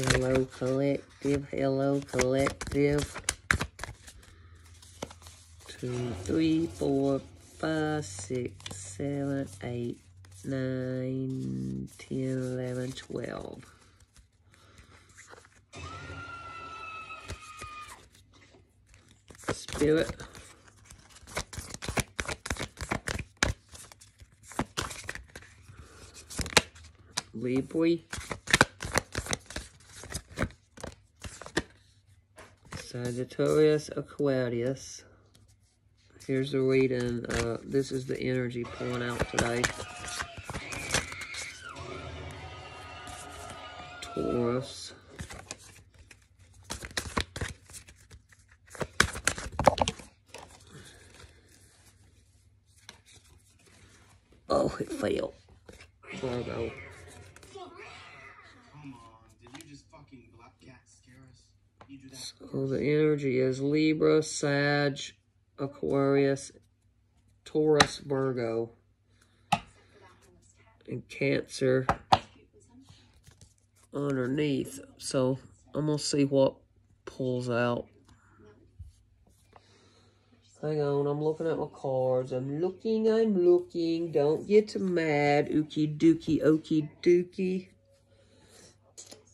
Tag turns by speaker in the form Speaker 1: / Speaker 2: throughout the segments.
Speaker 1: Hello, collective. Hello, collective. Two, three, four, five, six, seven, eight, nine, ten, eleven, twelve. Spirit. Libra. Sagittarius, Aquarius. Here's the reading. Uh, this is the energy pulling out today. Taurus. Oh, it failed.
Speaker 2: Come on, did you just fucking black cat scare us?
Speaker 1: So the energy is Libra, Sag, Aquarius, Taurus, Virgo, and Cancer underneath. So I'm going to see what pulls out. Hang on, I'm looking at my cards. I'm looking, I'm looking. Don't get mad. Ookie dookie, okie dookie.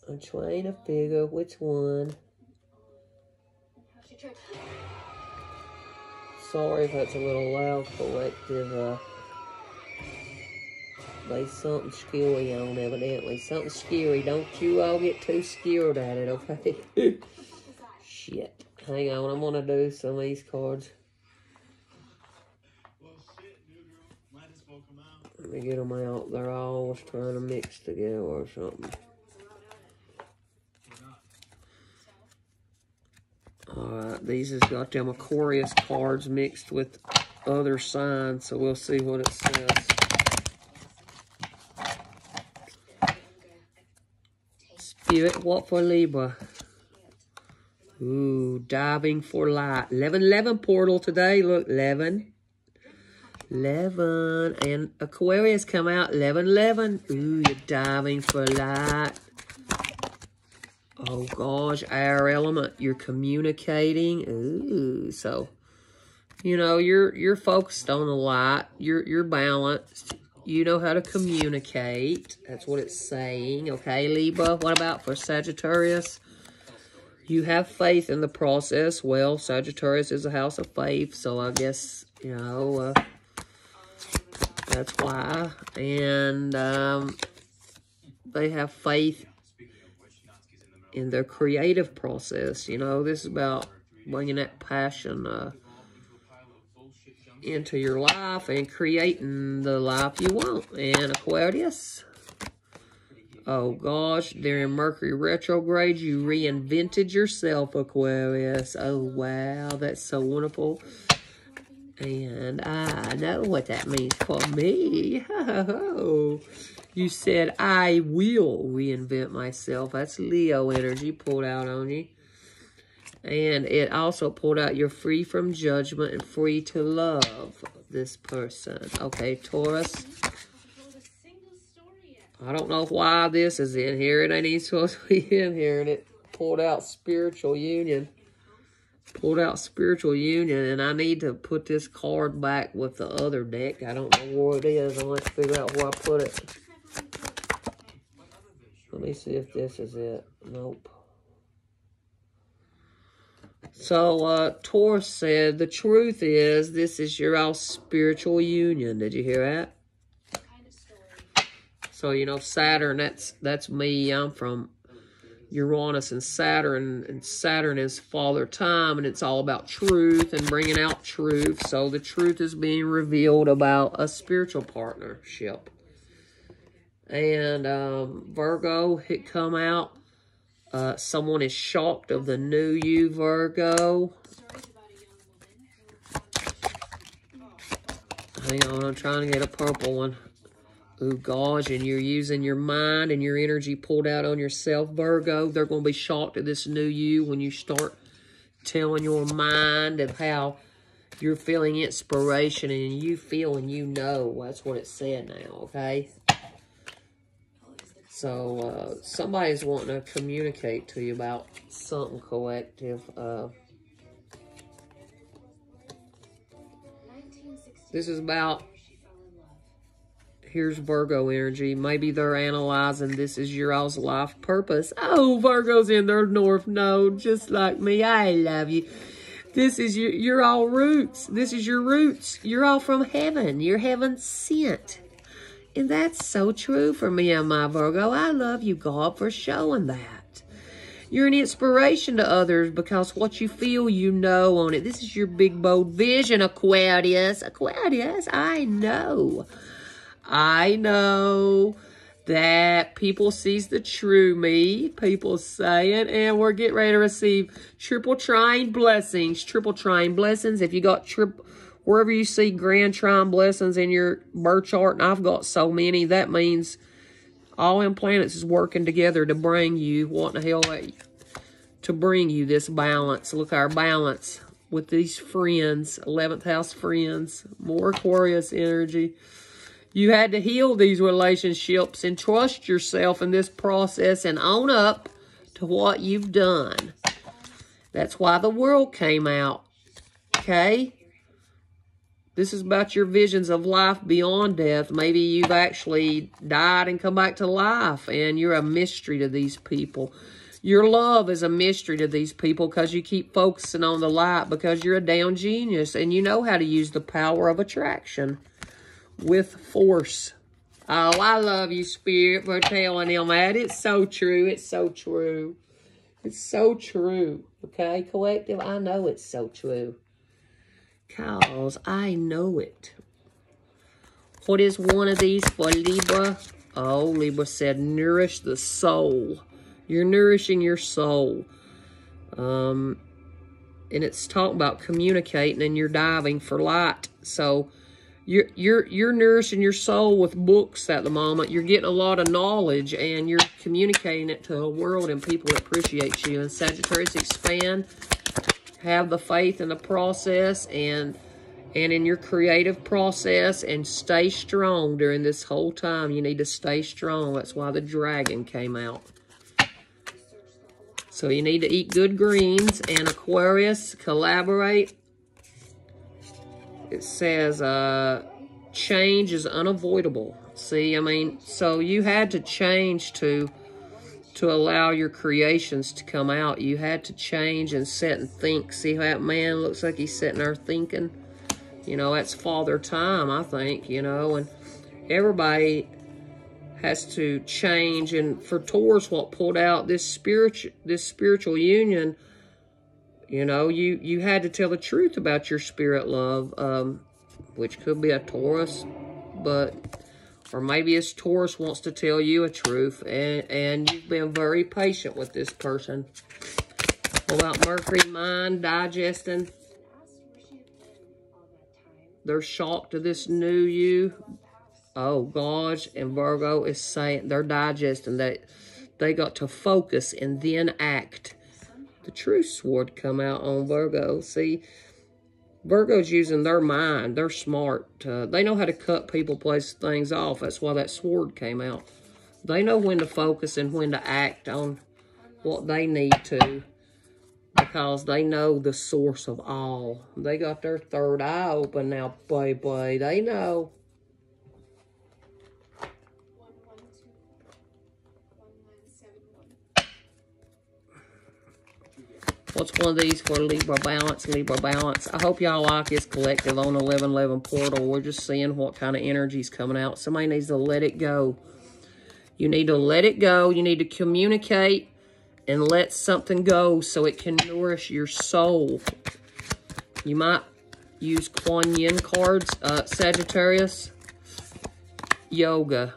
Speaker 1: I'm trying to figure which one. Sorry if that's a little loud, collective. Uh, there's something scary on, evidently. Something scary. Don't you all get too scared at it, okay? Shit. Hang on, I'm gonna do some of these cards. Let me get them out. They're always trying to mix together or something. Alright, these has got them Aquarius cards mixed with other signs, so we'll see what it says. Spirit, what for Libra? Ooh, diving for light. 11 11 portal today. Look, 11. 11. And Aquarius come out 11 11. Ooh, you're diving for light. Oh gosh, air element. You're communicating. Ooh, so you know you're you're focused on the light. You're you're balanced. You know how to communicate. That's what it's saying. Okay, Libra. What about for Sagittarius? You have faith in the process. Well, Sagittarius is a house of faith, so I guess you know uh, that's why. And um, they have faith in their creative process. You know, this is about bringing that passion uh, into your life and creating the life you want. And Aquarius, oh gosh, during Mercury retrograde, you reinvented yourself, Aquarius. Oh wow, that's so wonderful. And I know what that means for me. You said, I will reinvent myself. That's Leo energy pulled out on you. And it also pulled out you're free from judgment and free to love this person. Okay, Taurus. I don't know why this is in here. It ain't supposed to be in here. And it pulled out spiritual union. Pulled out spiritual union. And I need to put this card back with the other deck. I don't know where it is. I want to figure out where I put it. Let me see if this is it. Nope. So, uh, Taurus said, the truth is, this is your all spiritual union. Did you hear that? So, you know, Saturn, that's that's me. I'm from Uranus and Saturn, and Saturn is Father Time, and it's all about truth and bringing out truth. So the truth is being revealed about a spiritual partnership. And um, Virgo, it come out. Uh, someone is shocked of the new you, Virgo. Hang on, I'm trying to get a purple one. Oh gosh, and you're using your mind and your energy pulled out on yourself, Virgo. They're going to be shocked at this new you when you start telling your mind of how you're feeling inspiration and you feel and you know. That's what it said now, okay? So uh, somebody's wanting to communicate to you about something collective. Uh, this is about here's Virgo energy. Maybe they're analyzing this is your all's life purpose. Oh, Virgo's in their north node, just like me. I love you. This is your, you're all roots. This is your roots. You're all from heaven. You're heaven sent. And that's so true for me and my Virgo. I love you, God, for showing that. You're an inspiration to others because what you feel, you know on it. This is your big, bold vision, Aquarius. Aquarius, I know. I know that people sees the true me. People say it, and we're getting ready to receive triple trine blessings. Triple trine blessings. If you got triple, wherever you see grand trine blessings in your birth chart, and I've got so many, that means all in planets is working together to bring you what the hell to bring you this balance. Look, our balance with these friends, 11th house friends, more Aquarius energy. You had to heal these relationships and trust yourself in this process and own up to what you've done. That's why the world came out. Okay? This is about your visions of life beyond death. Maybe you've actually died and come back to life, and you're a mystery to these people. Your love is a mystery to these people because you keep focusing on the light because you're a down genius and you know how to use the power of attraction with force. Oh, I love you, Spirit, for telling him that. It's so true. It's so true. It's so true. Okay, collective? I know it's so true. Cause I know it. What is one of these for Libra? Oh, Libra said, nourish the soul. You're nourishing your soul. Um, and it's talking about communicating and you're diving for light. So, you're you're you're nourishing your soul with books at the moment. You're getting a lot of knowledge and you're communicating it to a world and people appreciate you. And Sagittarius expand, have the faith in the process and and in your creative process and stay strong during this whole time. You need to stay strong. That's why the dragon came out. So you need to eat good greens and Aquarius, collaborate, it says uh, change is unavoidable. See, I mean, so you had to change to to allow your creations to come out. You had to change and sit and think. See how that man looks like he's sitting there thinking? You know, that's father time, I think, you know, and everybody has to change. And for Taurus, what pulled out this spiritual this spiritual union you know, you, you had to tell the truth about your spirit love, um, which could be a Taurus, but, or maybe it's Taurus wants to tell you a truth, and, and you've been very patient with this person. About Mercury mind digesting? They're shocked to this new you. Oh, gosh, and Virgo is saying they're digesting that they got to focus and then act the true sword come out on Virgo. See, Virgo's using their mind. They're smart. Uh, they know how to cut people, place things off. That's why that sword came out. They know when to focus and when to act on what they need to because they know the source of all. They got their third eye open now, baby. They know. What's one of these for Libra Balance, Libra Balance? I hope y'all like this collective on 1111 portal. We're just seeing what kind of energy is coming out. Somebody needs to let it go. You need to let it go. You need to communicate and let something go so it can nourish your soul. You might use Kuan Yin cards, uh, Sagittarius. Yoga.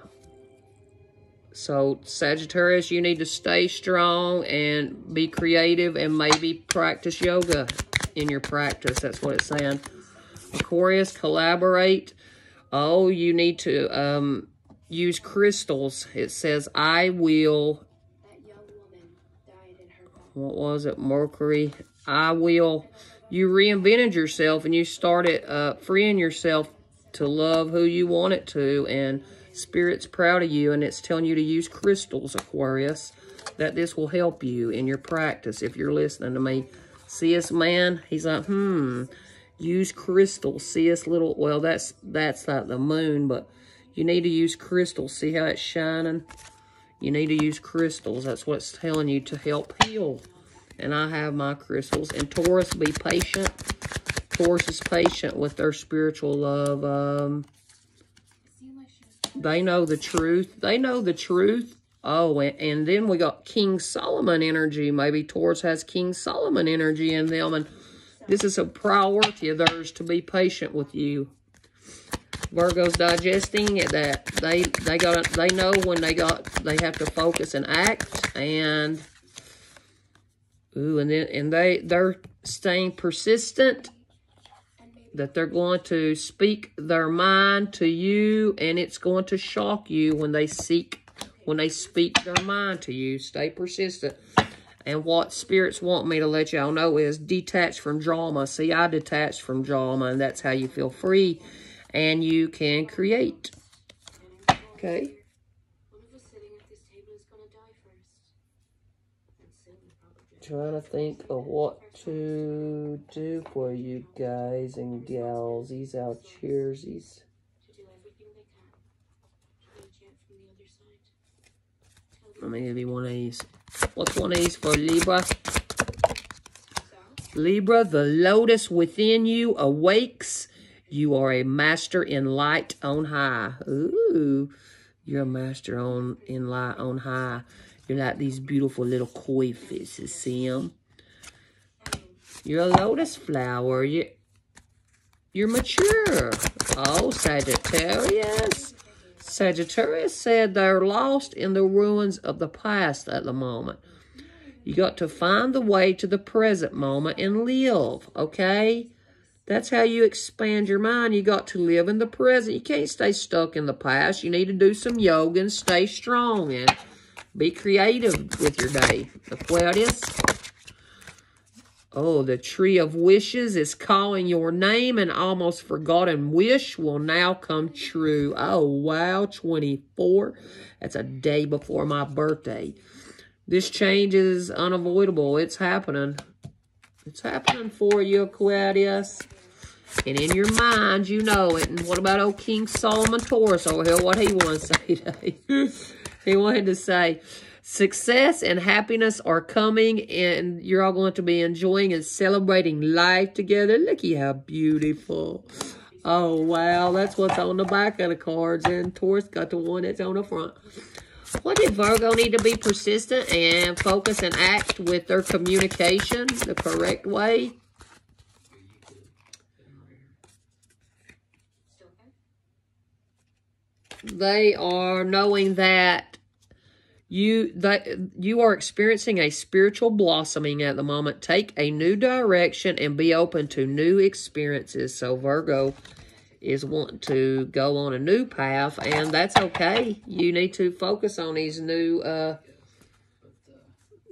Speaker 1: So, Sagittarius, you need to stay strong and be creative and maybe practice yoga in your practice. That's what it's saying. Aquarius, collaborate. Oh, you need to um, use crystals. It says, I will... What was it? Mercury. I will... You reinvented yourself and you started uh, freeing yourself to love who you want it to and Spirit's proud of you, and it's telling you to use crystals, Aquarius, that this will help you in your practice if you're listening to me. See this man? He's like, hmm, use crystals. See this little, well, that's, that's like the moon, but you need to use crystals. See how it's shining? You need to use crystals. That's what's telling you to help heal. And I have my crystals. And Taurus, be patient. Taurus is patient with their spiritual love. Um, they know the truth. They know the truth. Oh, and, and then we got King Solomon energy. Maybe Taurus has King Solomon energy in them. And this is a priority of theirs to be patient with you. Virgo's digesting that they they got they know when they got they have to focus and act and ooh and then and they they're staying persistent that they're going to speak their mind to you and it's going to shock you when they seek when they speak their mind to you stay persistent and what spirits want me to let y'all know is detach from drama see i detached from drama and that's how you feel free and you can create. Okay. Trying to think of what to do for you guys and gals. These out cheersies. Let me give you one of these. What's one of these for Libra? Libra, the lotus within you awakes you are a master in light on high. Ooh, you're a master on in light on high. You're like these beautiful little koi fishes. See them? You're a lotus flower. You, you're mature. Oh, Sagittarius. Sagittarius said they're lost in the ruins of the past at the moment. You got to find the way to the present moment and live, okay? That's how you expand your mind. You got to live in the present. You can't stay stuck in the past. You need to do some yoga and stay strong and be creative with your day. Aquarius. Oh, the tree of wishes is calling your name. and almost forgotten wish will now come true. Oh, wow, 24. That's a day before my birthday. This change is unavoidable. It's happening. It's happening for you, Aquarius. And in your mind, you know it. And what about old King Solomon Taurus oh, over here? What he wanted to say today? he wanted to say, success and happiness are coming and you're all going to be enjoying and celebrating life together. Looky how beautiful. Oh, wow. That's what's on the back of the cards. And Taurus got the one that's on the front. What did Virgo need to be persistent and focus and act with their communication the correct way? They are knowing that you that you are experiencing a spiritual blossoming at the moment. Take a new direction and be open to new experiences. So Virgo is wanting to go on a new path, and that's okay. You need to focus on these new uh,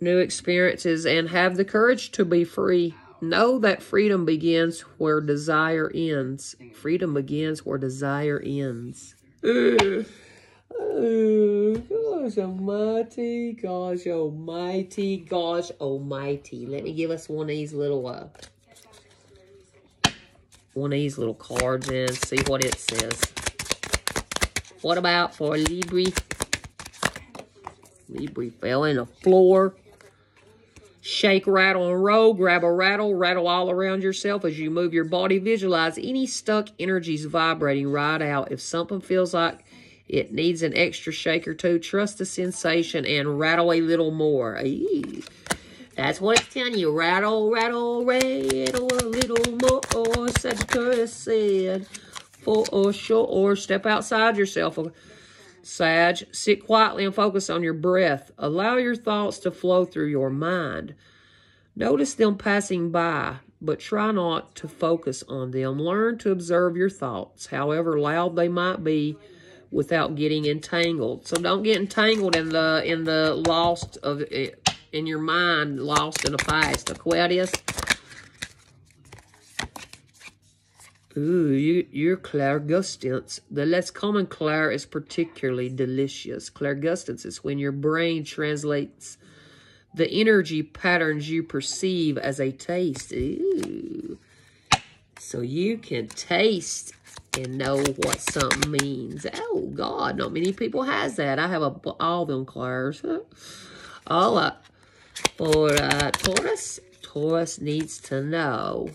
Speaker 1: new experiences and have the courage to be free. Know that freedom begins where desire ends. Freedom begins where desire ends gosh almighty, gosh almighty, gosh almighty. Let me give us one of these little, uh, one of these little cards and see what it says. What about for Libri? Libri fell in the floor. Shake, rattle, and roll. Grab a rattle, rattle all around yourself as you move your body. Visualize any stuck energies vibrating right out. If something feels like it needs an extra shake or two, trust the sensation and rattle a little more. Eee. That's what it's telling you. Rattle, rattle, rattle a little more, Sagittarius said. For sure, or step outside yourself. Sag, sit quietly and focus on your breath. Allow your thoughts to flow through your mind. Notice them passing by, but try not to focus on them. Learn to observe your thoughts, however loud they might be, without getting entangled. So don't get entangled in the in the lost of in your mind, lost in the past. Aquarius. Ooh, you, you're clairgustance. The less common clair is particularly delicious. Clairgustance is when your brain translates the energy patterns you perceive as a taste. Ooh. So you can taste and know what something means. Oh, God, not many people has that. I have a, all them clairs. All up. For uh, Taurus, Taurus needs to know.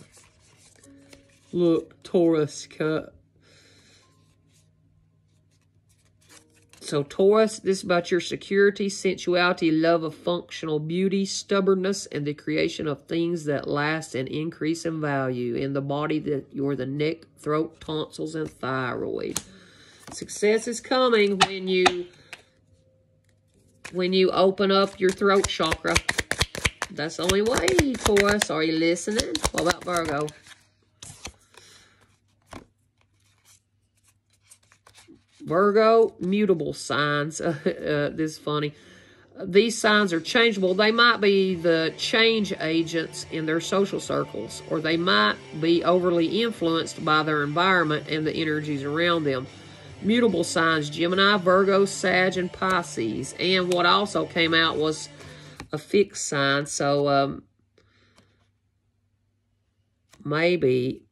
Speaker 1: Look, Taurus cut. So Taurus, this is about your security, sensuality, love of functional beauty, stubbornness, and the creation of things that last and increase in value. In the body, that you're the neck, throat, tonsils, and thyroid. Success is coming when you when you open up your throat chakra. That's the only way, Taurus. Are you listening? What about Virgo? Virgo, mutable signs. uh, this is funny. These signs are changeable. They might be the change agents in their social circles, or they might be overly influenced by their environment and the energies around them. Mutable signs, Gemini, Virgo, Sag, and Pisces. And what also came out was a fixed sign. So um, maybe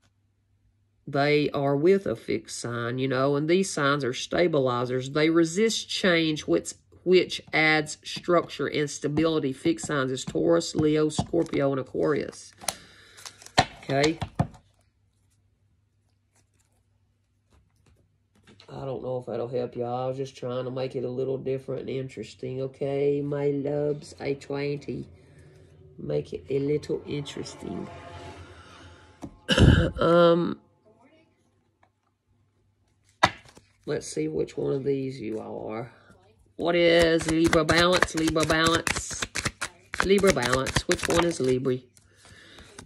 Speaker 1: they are with a fixed sign, you know, and these signs are stabilizers. They resist change, which, which adds structure and stability. Fixed signs is Taurus, Leo, Scorpio, and Aquarius. Okay. I don't know if that'll help y'all. I was just trying to make it a little different and interesting, okay? My loves, trying to make it a little interesting. um, let's see which one of these you all are. What is Libra balance? Libra balance. Libra balance. Which one is Libra?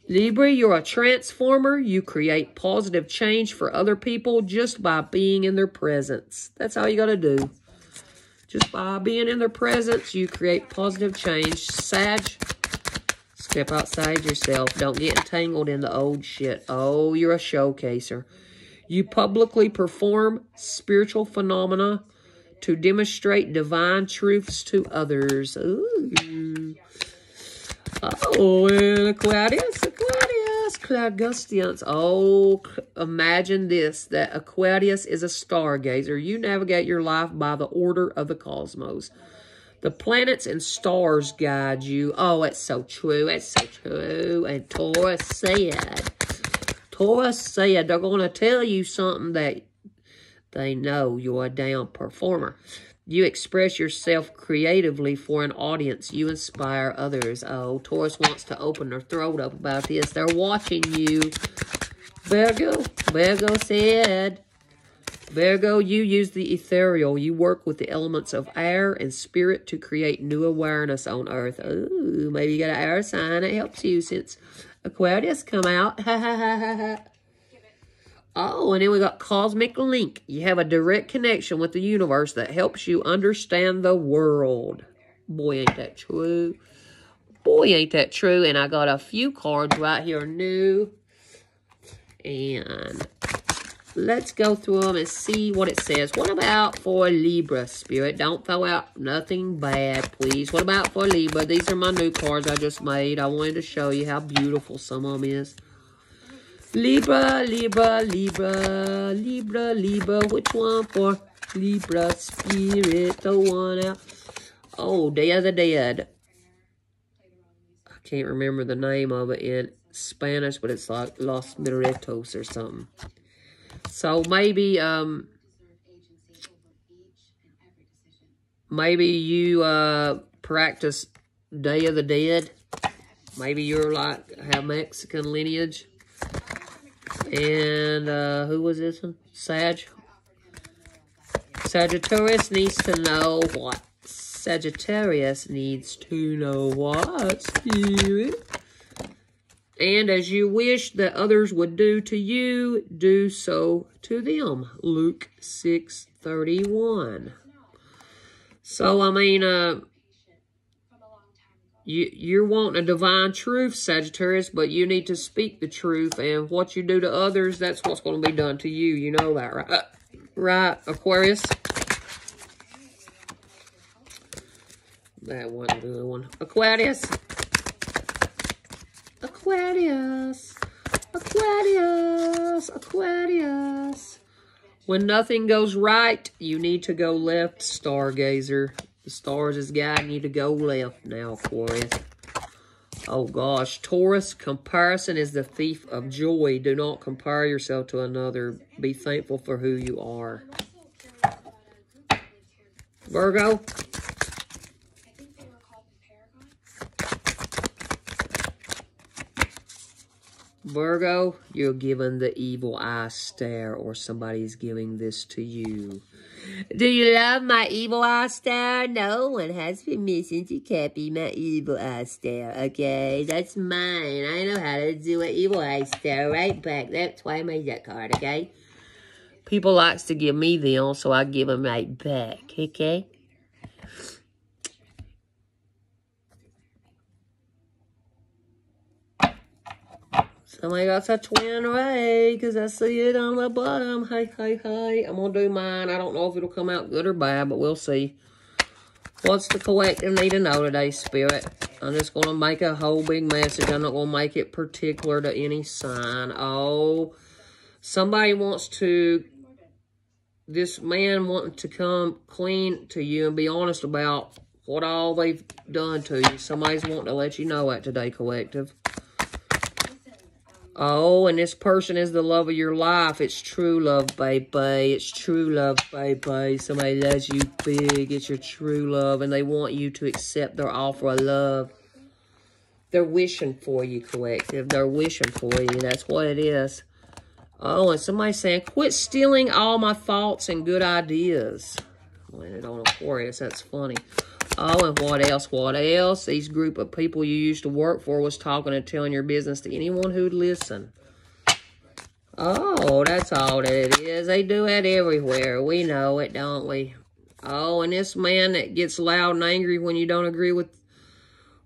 Speaker 1: Libra, you're a transformer. You create positive change for other people just by being in their presence. That's all you got to do. Just by being in their presence, you create positive change. Sag, step outside yourself. Don't get entangled in the old shit. Oh, you're a showcaser. You publicly perform spiritual phenomena to demonstrate divine truths to others. Ooh. Oh, and Aquarius, Aquarius, Clairgustance. Oh, imagine this, that Aquarius is a stargazer. You navigate your life by the order of the cosmos. The planets and stars guide you. Oh, it's so true. It's so true. And Taurus said, Taurus said they're going to tell you something that they know you're a damn performer. You express yourself creatively for an audience. You inspire others. Oh, Taurus wants to open their throat up about this. They're watching you. Virgo, Virgo said, Virgo, you use the ethereal. You work with the elements of air and spirit to create new awareness on earth. Ooh, maybe you got an air sign It helps you since Aquarius come out. Oh, and then we got Cosmic Link. You have a direct connection with the universe that helps you understand the world. Boy, ain't that true. Boy, ain't that true. And I got a few cards right here new. And let's go through them and see what it says. What about for Libra, Spirit? Don't throw out nothing bad, please. What about for Libra? These are my new cards I just made. I wanted to show you how beautiful some of them is. Libra, Libra, Libra, Libra, Libra. Which one for Libra Spirit? The one out. Oh, Day of the Dead. I can't remember the name of it in Spanish, but it's like Los Muertos or something. So maybe, um, maybe you, uh, practice Day of the Dead. Maybe you're like, have Mexican lineage. And uh, who was this one? Sag. Sagittarius needs to know what. Sagittarius needs to know what, Spirit. And as you wish that others would do to you, do so to them. Luke 6, 31. So, I mean, uh, You, you're wanting a divine truth, Sagittarius, but you need to speak the truth. And what you do to others, that's what's going to be done to you. You know that, right? right, Aquarius? That a good one. Aquarius. Aquarius. Aquarius. Aquarius. When nothing goes right, you need to go left, Stargazer. The stars is guiding you to go left now, Aquarius. Oh gosh, Taurus, comparison is the thief of joy. Do not compare yourself to another. Be thankful for who you are. Virgo. Virgo, you're given the evil eye stare or somebody's giving this to you. Do you love my evil eye stare? No one has permission to copy my evil eye stare, okay? That's mine. I know how to do an evil eye stare right back. That's why I made that card, okay? People likes to give me them, so I give them right back, okay? Somebody got a twin ray because I see it on the bottom. Hey, hey, hey. I'm going to do mine. I don't know if it'll come out good or bad, but we'll see. What's the collective need to know today, Spirit? I'm just going to make a whole big message. I'm not going to make it particular to any sign. Oh, somebody wants to, this man wanting to come clean to you and be honest about what all they've done to you. Somebody's wanting to let you know that today, collective. Oh, and this person is the love of your life. It's true love, baby. It's true love, baby. Somebody loves you big. It's your true love, and they want you to accept their offer of love. They're wishing for you, collective. They're wishing for you. That's what it is. Oh, and somebody saying, quit stealing all my thoughts and good ideas. Landed on Aquarius. That's funny. Oh, and what else? What else? These group of people you used to work for was talking and telling your business to anyone who'd listen. Oh, that's all that it is. They do that everywhere. We know it, don't we? Oh, and this man that gets loud and angry when you don't agree with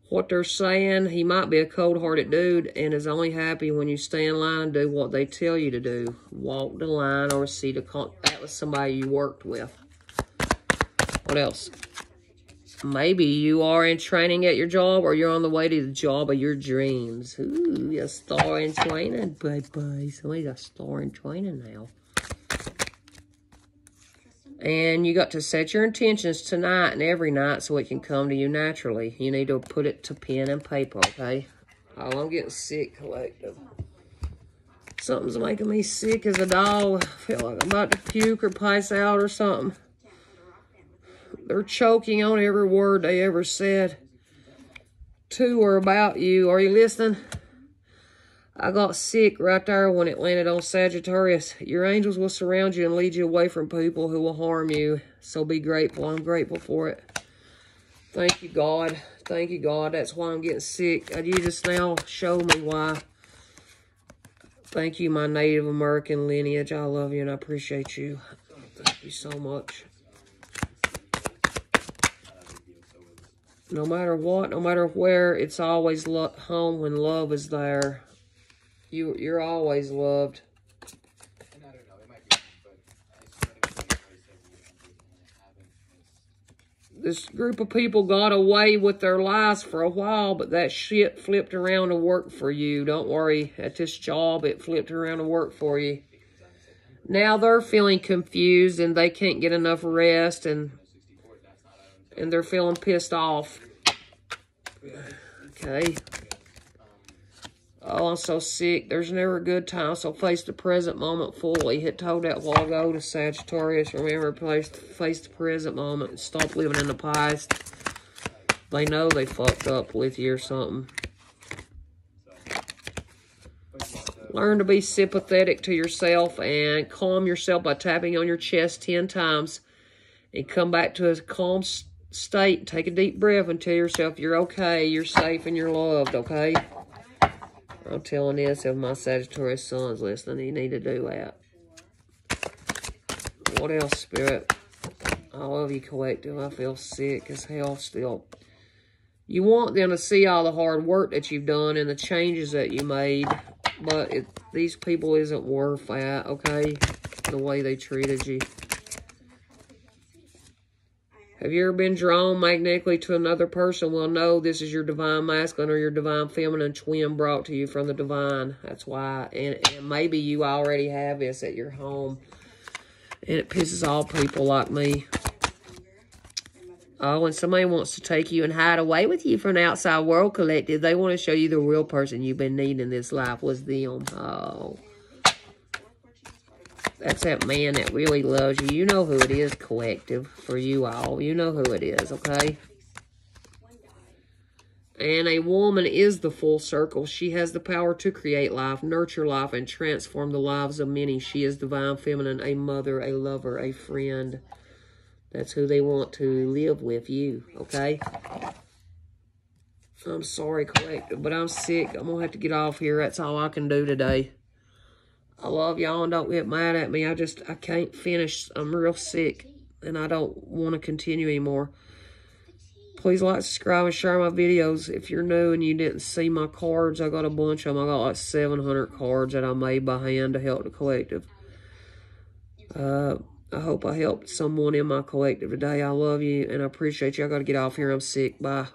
Speaker 1: what they're saying, he might be a cold-hearted dude and is only happy when you stay in line and do what they tell you to do. Walk the line or see the... Con that was somebody you worked with. What else? Maybe you are in training at your job or you're on the way to the job of your dreams. Ooh, you're a star in training. Bye-bye. Somebody's a star in training now. And you got to set your intentions tonight and every night so it can come to you naturally. You need to put it to pen and paper, okay? Oh, I'm getting sick, collective. Something's making me sick as a dog. I feel like I'm about to puke or pass out or something. They're choking on every word they ever said to or about you. Are you listening? I got sick right there when it landed on Sagittarius. Your angels will surround you and lead you away from people who will harm you. So be grateful. I'm grateful for it. Thank you, God. Thank you, God. That's why I'm getting sick. You just now show me why. Thank you, my Native American lineage. I love you and I appreciate you. Thank you so much. No matter what, no matter where, it's always home when love is there. You, you're always loved. This group of people got away with their lives for a while, but that shit flipped around to work for you. Don't worry. At this job, it flipped around to work for you. Now they're feeling confused and they can't get enough rest and and they're feeling pissed off. Okay. Oh, I'm so sick. There's never a good time, so face the present moment fully. Hit told that while ago to Sagittarius. Remember, place, face the present moment. Stop living in the past. They know they fucked up with you or something. Learn to be sympathetic to yourself and calm yourself by tapping on your chest 10 times. And come back to a calm state. Take a deep breath and tell yourself you're okay, you're safe, and you're loved, okay? I'm telling this if my Sagittarius son's listening, you need to do that. What else, Spirit? I love you, Collective. I feel sick as hell still. You want them to see all the hard work that you've done and the changes that you made. But it, these people isn't worth that, okay? The way they treated you. Have you ever been drawn magnetically to another person? Well, no, this is your divine masculine or your divine feminine twin brought to you from the divine. That's why. And, and maybe you already have this at your home. And it pisses all people like me. Oh, and somebody wants to take you and hide away with you from the outside world collective. They want to show you the real person you've been needing in this life was them. Oh. That's that man that really loves you. You know who it is, collective, for you all. You know who it is, okay? And a woman is the full circle. She has the power to create life, nurture life, and transform the lives of many. She is divine feminine, a mother, a lover, a friend. That's who they want to live with, you, okay? I'm sorry, collective, but I'm sick. I'm going to have to get off here. That's all I can do today. I love y'all and don't get mad at me. I just, I can't finish. I'm real sick and I don't want to continue anymore. Please like, subscribe, and share my videos. If you're new and you didn't see my cards, I got a bunch of them. I got like 700 cards that I made by hand to help the collective. Uh, I hope I helped someone in my collective today. I love you and I appreciate you. I got to get off here. I'm sick. Bye.